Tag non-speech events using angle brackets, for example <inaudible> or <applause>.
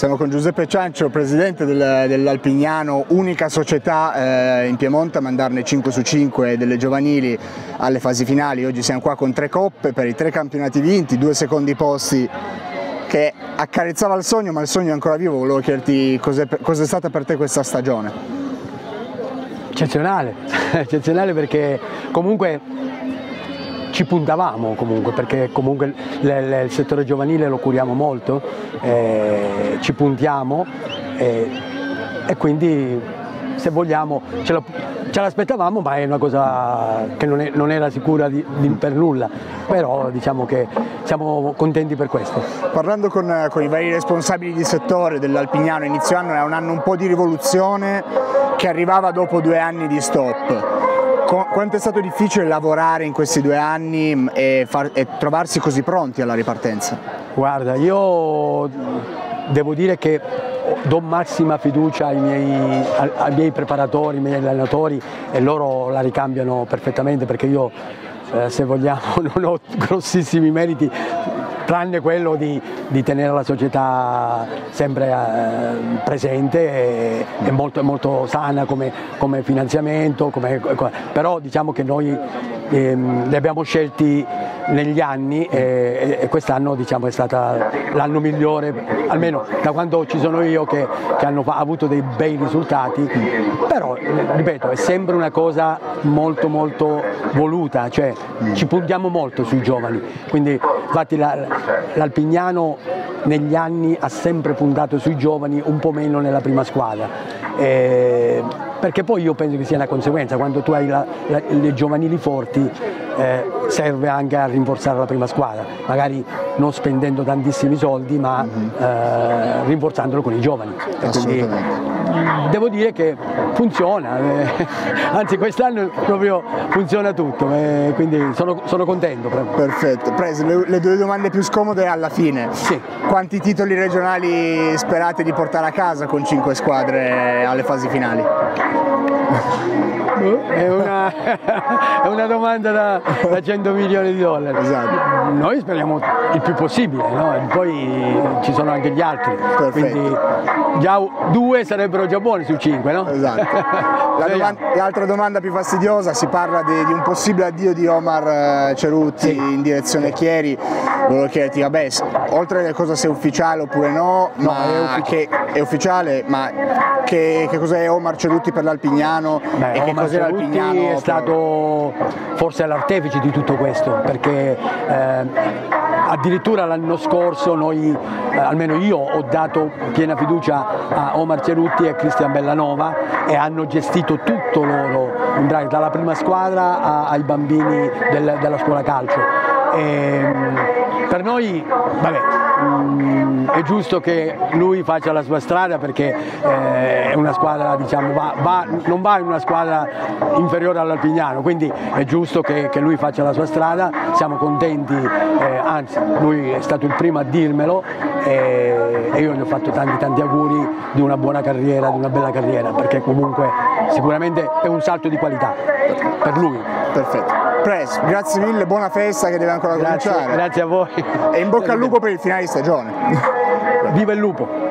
Siamo con Giuseppe Ciancio, presidente del, dell'Alpignano, unica società eh, in Piemonte a mandarne 5 su 5 delle giovanili alle fasi finali. Oggi siamo qua con tre coppe per i tre campionati vinti, due secondi posti che accarezzava il sogno, ma il sogno è ancora vivo. Volevo chiederti cos'è, cos'è stata per te questa stagione. Eccezionale, <laughs> eccezionale perché comunque ci puntavamo comunque perché comunque le, il settore giovanile lo curiamo molto, eh, ci puntiamo eh, e quindi se vogliamo ce l'aspettavamo ma è una cosa che non, è, non era sicura di, di, per nulla, però diciamo che siamo contenti per questo. Parlando con, con i vari responsabili di settore dell'Alpignano inizio anno è un anno un po' di rivoluzione che arrivava dopo due anni di stop quanto è stato difficile lavorare in questi due anni e, far, e trovarsi così pronti alla ripartenza? Guarda, io devo dire che do massima fiducia ai miei, ai miei, preparatori, ai miei allenatori e loro la ricambiano perfettamente perché io eh, se vogliamo <laughs> non ho grossissimi meriti tranne quello di, di tenere la società sempre eh, presente e, e molto, molto, sana come, come finanziamento, come, però diciamo che noi ehm, li abbiamo scelti negli anni e, e quest'anno diciamo, è stato l'anno migliore, almeno da quando ci sono io che, che hanno avuto dei bei risultati, però ripeto è sempre una cosa molto molto voluta, cioè ci puntiamo molto sui giovani, quindi infatti la, l'Alpignano negli anni ha sempre puntato sui giovani, un po' meno nella prima squadra. Eh, perché poi io penso che sia una conseguenza, quando tu hai la, la, le giovanili forti eh, serve anche a rinforzare la prima squadra, magari non spendendo tantissimi soldi ma mm -hmm. eh, rinforzandolo con i giovani. Devo dire che funziona, eh, <laughs> anzi quest'anno proprio funziona tutto, eh, quindi sono, sono, contento. Perfetto, Presi, le, le, due domande più scomode alla fine. Sì. Quanti titoli regionali sperate di portare a casa con cinque squadre alle fasi finali? È una, <laughs> è una domanda da, da, 100 milioni di dollari. Esatto. Noi speriamo il più possibile, no? poi ci sono anche gli altri. Perfetto. Quindi già due sarebbero già buoni su cinque, no? Esatto. <laughs> L'altra domanda più fastidiosa, si parla di, di, un possibile addio di Omar eh, Cerutti sì. in direzione Chieri. Volevo chiederti, vabbè, oltre a cosa sia ufficiale oppure no, no ma è, che è ufficiale, ma che, che cos'è Omar Cerutti per l'Alpignano e che cos'è l'Alpignano? è stato forse l'artefice di tutto questo, perché eh, addirittura l'anno scorso noi, eh, almeno io, ho dato piena fiducia a Omar Cerutti e a Cristian Bellanova e hanno gestito tutto loro, dalla prima squadra ai bambini del, della scuola calcio. E, ehm, per noi, vabbè, Mm, è giusto che lui faccia la sua strada perché eh, è una squadra, diciamo, va, va, non va in una squadra inferiore all'Alpignano, quindi è giusto che, che, lui faccia la sua strada, siamo contenti, eh, anzi lui è stato il primo a dirmelo e, e io gli ho fatto tanti tanti auguri di una buona carriera, di una bella carriera, perché comunque sicuramente è un salto di qualità per lui. Perfetto. Press, grazie mille, buona festa che deve ancora grazie, cominciare. Grazie a voi. E in bocca al lupo per il finale di stagione. Viva il lupo!